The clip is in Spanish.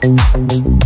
¡Gracias!